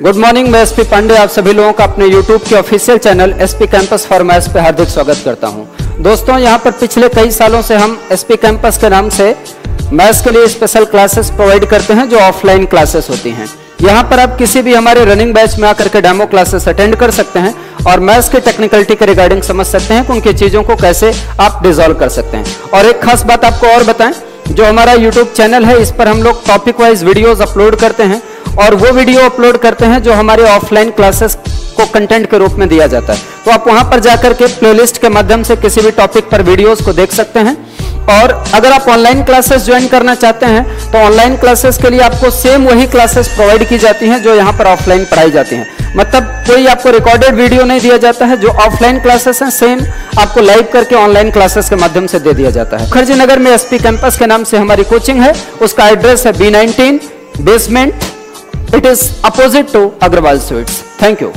Good morning मैं SP Pandey आप सभी लोगों का अपने यूट्यूब के official channel SP campus for maths पे हार्दिक स्वागत करता हूँ। दोस्तों, यहाँ पर पिछले कई सालों से हम एसपी कैंपस के नाम से मैथ्स के लिए स्पेशल क्लासेस प्रोवाइड करते हैं, जो ऑफलाइन क्लासेस होती हैं। यहाँ पर आप किसी भी हमारे रनिंग बैच में आकर के डेमो क्लासेस अटेंड कर सकते हैं और मैथ्स के टेक्निकलिटी के रिगार्डिंग समझ सकते हैं कि उनकी चीज़ों को कैसे आप डिजोल्व कर सकते हैं। और एक खास बात आपको और बताएँ जो हमारा यूट्यूब चैनल है, इस पर हम लोग टॉपिक वाइज वीडियोज़ अपलोड करते हैं और वो वीडियो अपलोड करते हैं जो हमारे ऑफलाइन क्लासेस को कंटेंट के रूप में दिया जाता है। तो आप वहाँ पर जाकर के प्लेलिस्ट के माध्यम से किसी भी टॉपिक पर वीडियोस को देख सकते हैं। और अगर आप ऑनलाइन क्लासेस ज्वाइन करना चाहते हैं तो ऑनलाइन क्लासेस के लिए आपको सेम वही क्लासेस प्रोवाइड की जाती हैं जो यहाँ पर ऑफलाइन पढ़ाई जाती हैं। मतलब कोई आपको रिकॉर्डेड वीडियो नहीं दिया जाता है, जो ऑफलाइन क्लासेस हैं सेम आपको लाइव करके ऑनलाइन क्लासेस के माध्यम से दे दिया जाता है। खर्जी नगर में एसपी कैंपस के नाम से हमारी कोचिंग है, उसका एड्रेस है B basement it is opposite to Agarwal sweets thank you